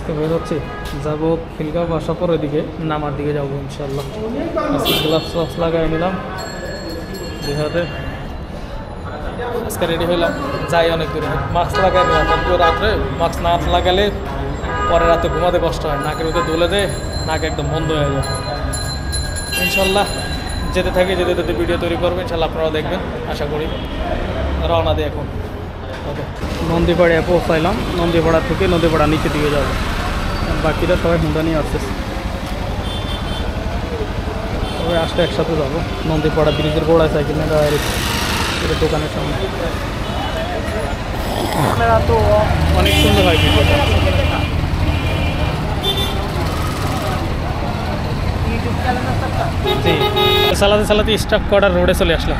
আজকে বের হচ্ছে যাব খিলগাঁও বাসাপর ওইদিকে নামার দিকে যাব ইনশাল্লাহ আজকে গ্লাভস ফ্লাভস লাগাই নিলাম। দুই হাতে আজকে রেডি হইলাম। যাই অনেক দূরে মাস্ক লাগাই নিলাম। তারপর রাত্রে মাস্ক না লাগালে পরে রাতে ঘুমাতে কষ্ট হয়। নাকের ভিতরে দোলে দেয় নাক একদম বন্ধ হয়ে যায়। ইনশাল্লাহ যেতে থাকি, যেতে যেতে ভিডিও তৈরি করব। ইনশাল্লাহ আপনারাও দেখবেন। আশা করি। রওনা দিই এখন। নন্দীপাড়ায় পৌঁছাইলাম নন্দীপাড়া থেকে নদীপাড়া নিচে দিকে যাব। বাকিরা সবাই হুন্ডা নিয়ে আসতেছে। সবাই আসলে একসাথে যাব। নন্দীপাড়া ব্রিজের গোড়ায় সাইকেল নিয়ে এটা দোকানের সামনে। তো অনেক সুন্দর হয় ভিডিওটা। জি। চালাতে চালাতে স্টাফ কোয়ার্টার রোডে চলে আসলাম।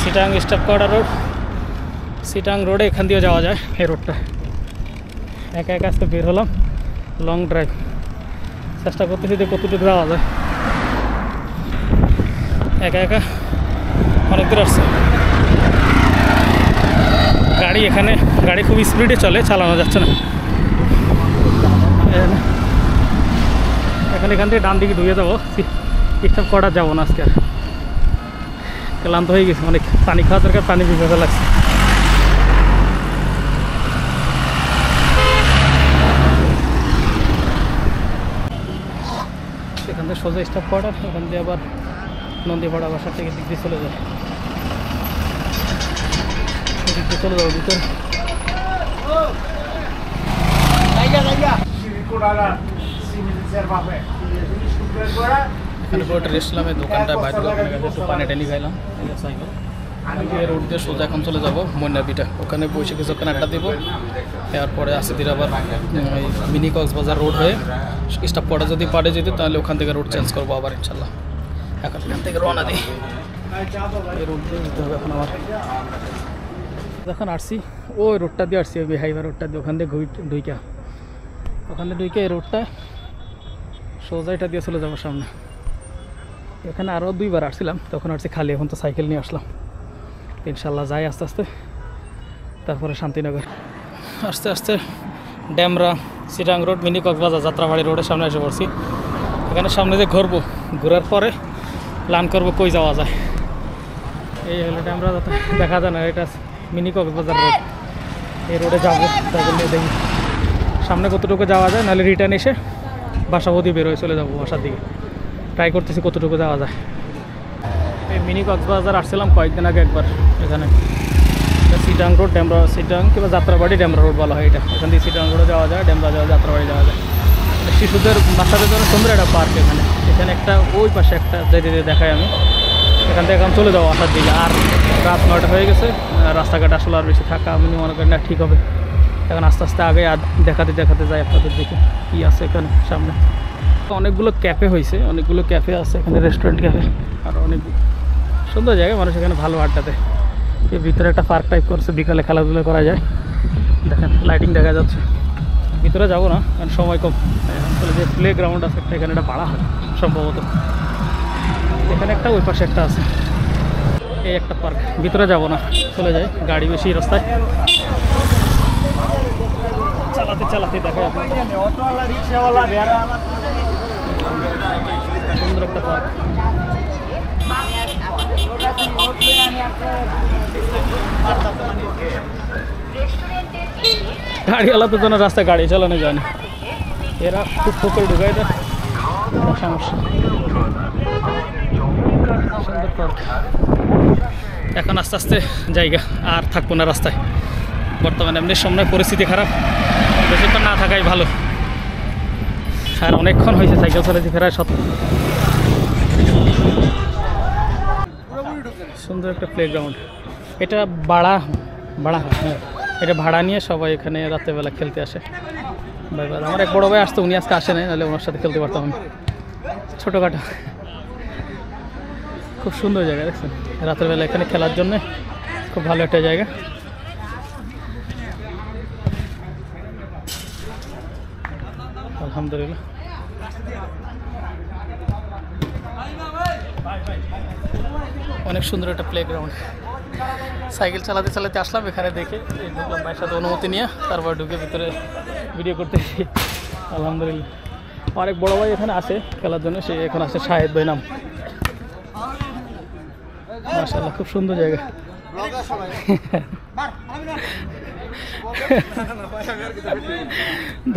সিটাং স্টাফ কোয়ার্টার রোড সিটাং রোডে এখান দিয়েও যাওয়া যায়, এই রোডটা একা একা আজকে বের হলাম লং ড্রাইভ চেষ্টা করতেছি যে কতটুকু যাওয়া যায়। একা একা অনেক দূর আসছে। গাড়ি এখানে, গাড়ি খুব স্পিডে চলে, চালানো যাচ্ছে না। এখানে- এখন থেকে ডান দিকে ঢুকে যাব। স্টাফ করা যাব না আজকে। আর ক্লান্ত হয়ে গেছে, অনেক পানি খাওয়া দরকার, পানি বিভাগে লাগছে সেখান থেকে সোজা স্টাফ কোয়ার্টার ওখান দিয়ে আবার নন্দীপাড়া বাসার থেকে দিক দিয়ে চলে যায়। এদিক দিয়ে চলে যাব ভিতরে। এখানে পুরোটা রেস্ট নিলাম এই দোকানটা বাইরে দোকানের কাছে একটু পানি টানি খাইলাম। এই যে সাইকেল। রোড দিয়ে সোজা এখন চলে যাব ময়নাবিটা ওখানে বসে কিছুক্ষণ আড্ডা দেবো। এরপরে আসিদির আবার এই মিনি কক্সবাজার রোড হয়ে স্টাফ করা যদি পারে যেতে তাহলে ওখান থেকে রোড চেঞ্জ করব আবার, ইনশাল্লাহ। এখন থেকে রওনা দিই। এখন যখন আসছি। ওই রোডটা দিয়ে আসছি, ওই হাইওয়ে রোডটা দিয়ে। ওখান দিয়ে ঢুইকা। ওখান দিয়ে ঢুইকা এই রোডটা সোজা এটা দিয়ে চলে যাব সামনে। এখানে আরও দুইবার আসছিলাম, তখন আসছি খালি, এখন তো সাইকেল নিয়ে আসলাম। ইনশাল্লাহ যাই আস্তে আস্তে। তারপরে শান্তিনগর। আস্তে আস্তে ড্যামরা সিটাং রোড, মিনি কক্সবাজার যাত্রাবাড়ি রোডের সামনে এসে পড়ছি। এখানে সামনে যে ঘুরবো, ঘোরার পরে প্ল্যান করব কই যাওয়া যায়। এই হলো ড্যামরা যাত্রা। দেখা যায় না, এটা মিনি কক্সবাজার রোড। এই রোডে যাব দেখি। সামনে কতটুকু যাওয়া যায়, নাহলে রিটার্ন এসে বাসাবধি বেরোয় চলে যাব বাসার দিকে। ট্রাই করতেছি কতটুকু যাওয়া যায়। মিনি কক্সবাজার আসছিলাম কয়েকদিন আগে একবার এখানে। সিটাং রোড ড্যামরা সিটাং কিংবা যাত্রাবাড়ি ড্যামরা রোড বলা হয় এটা। এখান থেকে সিটাং রোডে যাওয়া যায় ড্যামরা যাওয়া যাত্রাবাড়ি যাওয়া যায়। শিশুদের, বাচ্চাদের জন্য সুন্দর একটা পার্ক এখানে। এখানে একটা, ওই পাশে একটা যেতে যেতে দেখাই আমি। এখান থেকে এখন চলে যাব আসার দিকে। আর রাত নয়টা হয়ে গেছে রাস্তাঘাট আসলে আর বেশি থাকা আমি মনে করি না, ঠিক হবে। এখন আস্তে আস্তে আগে আর দেখাতে দেখাতে যাই আপনাদের দিকে, কী আছে এখানে সামনে। অনেকগুলো ক্যাফে হয়েছে, অনেকগুলো ক্যাফে আছে, এখানে রেস্টুরেন্ট ক্যাফে, আর অনেক সুন্দর জায়গা, মানুষ এখানে ভালো আড্ডাতে। ভিতরে একটা পার্ক টাইপ করছে, বিকালে খেলাধুলা করা যায়। দেখেন লাইটিং দেখা যাচ্ছে। ভিতরে যাব না, কারণ সময় কম। যে প্লে গ্রাউন্ড আছে, একটা এখানে একটা পাড়া হয়, সম্ভবত। এখানে একটা, ওই পাশে একটা আছে। এই একটা পার্ক ভিতরে যাব না, চলে যায় গাড়ি বেশি রাস্তায়। চালাতে চালাতে দেখা সুন্দর একটা পার্ক গাড়িওয়ালা তো যেন রাস্তায় গাড়ি চালানো যায় না এরা খুব ফুকল ঢুকায় এটা সমস্যা এখন আস্তে আস্তে জায়গা আর থাকব না রাস্তায়। বর্তমানে এমনি সামনে পরিস্থিতি খারাপ। বেশিক্ষণ না থাকাই ভালো। আর অনেকক্ষণ হয়েছে সাইকেল চালাতে ফেরায় সত সুন্দর একটা প্লে গ্রাউন্ড এটা ভাড়া ভাড়া হ্যাঁ। এটা ভাড়া নিয়ে সবাই এখানে রাত্রেবেলা খেলতে আসে। ভাই আমার এক বড় ভাই আসতো, উনি আজকে আসে নাই, নাহলে ওনার সাথে খেলতে পারতাম আমি। ছোটোখাটো। খুব সুন্দর জায়গা, দেখছেন? রাতের বেলা এখানে খেলার জন্য খুব ভালো একটা জায়গা। আলহামদুলিল্লাহ। অনেক সুন্দর একটা প্লে গ্রাউন্ড সাইকেল চালাতে চালাতে আসলাম এখানে দেখে ঢুকলাম ভাইয়ের সাথে অনুমতি নিয়ে, তারপর ঢুকে ভিতরে ভিডিও করতেছি। আলহামদুলিল্লাহ। অনেক বড় ভাই এখানে আসে খেলার জন্য, সে এখন আসে শাহেদ ভাই নাম। মাশাল্লাহ খুব সুন্দর জায়গা।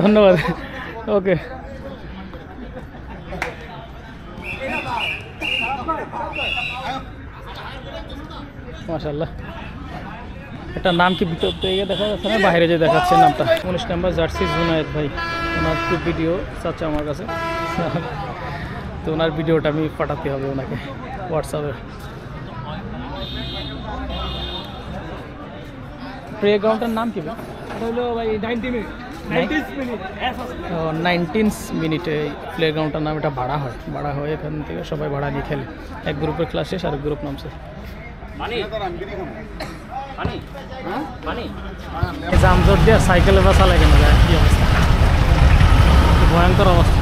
ধন্যবাদ। ওকে। মাশাল্লাহ একটা নাম কি ভিতর থেকে দেখা যাচ্ছে না? বাইরে যে দেখাচ্ছে নামটা। উনিশ নাম্বার জার্সি জুনায়েদ ভাই। ওনার খুব ভিডিও চাচ্ছে আমার কাছে। তো ওনার ভিডিওটা আমি পাঠাতে হবে ওনাকে হোয়াটসঅ্যাপে প্লে গ্রাউন্ডটার নাম কি ভাই? হলো ভাই নাইনটি মিনিট নাইনটিন্স মিনিটে প্লে গ্রাউন্ডটার নাম এটা ভাড়া হয়। ভাড়া হয় এখান থেকে সবাই ভাড়া নিয়ে খেলে। এক গ্রুপের ক্লাস শেষ আর গ্রুপ নামছে। জামজট দিয়ে সাইকেলে বা চালাই কেন যায় কি অবস্থা। ভয়ঙ্কর অবস্থা।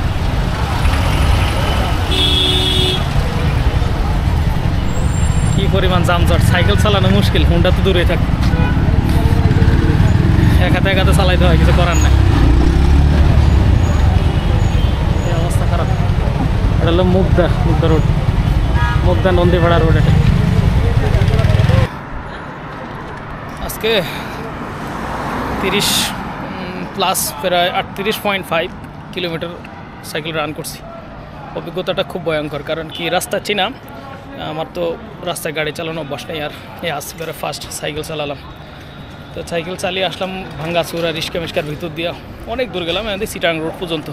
কি পরিমাণ জামজট সাইকেল চালানো মুশকিল হুন্ডা তো দূরে থাক। এক হাতে এক হাতে চালাইতে হয় কিছু করার নাই। অবস্থা খারাপ। এটা হলো মুগদা মুগদা রোড মুগদা নন্দীপাড়া রোড এটা। আজকে তিরিশ প্লাস প্রায় আটত্রিশ point five kilometre cycle run করছি। অভিজ্ঞতাটা খুব ভয়ঙ্কর, কারণ কি, রাস্তা চিনা, আমার তো রাস্তায় গাড়ি চালানো অভ্যাস নেই, আর এই আজকে প্রায় ফার্স্ট সাইকেল চালালাম। তো সাইকেল চালিয়ে আসলাম ভাঙ্গাচুরা, রিস্কা মিস্কার ভিতর দিয়া। অনেক দূর গেলাম এখান থেকে সিটাং রোড পর্যন্ত।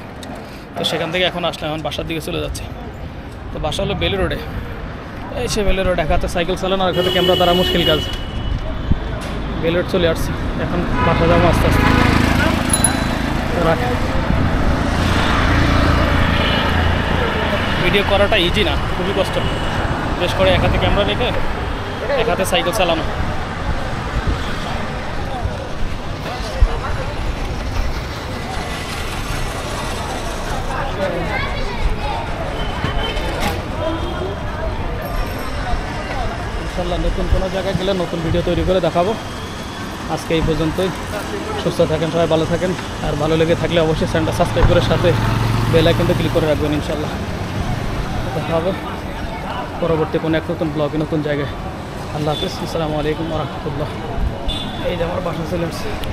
তো সেখান থেকে এখন আসলাম, এখন বাসার দিকে চলে যাচ্ছে। তো বাসা হলো বেলি রোডে এই সে বেলি রোড এক হাতে সাইকেল চালানো আর এক হাতে ক্যামেরা তারা মুশকিল কাজ। বেলি রোড চলে আসছে। এখন বাসা যাব আস্তে আস্তে। ভিডিও করাটা ইজি না, খুবই কষ্ট। বেশ করে এক হাতে ক্যামেরা রেখে এক হাতে সাইকেল চালানো। ইনশাল্লাহ নতুন কোনো জায়গায় গেলে নতুন ভিডিও তৈরি করে দেখাবো। আজকে এই পর্যন্তই। সুস্থ থাকেন, সবাই ভালো থাকেন। আর ভালো লেগে থাকলে অবশ্যই চ্যানেলটা সাবস্ক্রাইব করে সাথে বেলা কিন্তু ক্লিক করে রাখবেন ইনশাল্লাহ দেখা হবে পরবর্তী কোনো এক নতুন ব্লগে নতুন জায়গায়। আল্লাহ হাফিজ। আসসালামু আলাইকুম রহমতুল্লাহ। এই যে আমার বাসা আসছে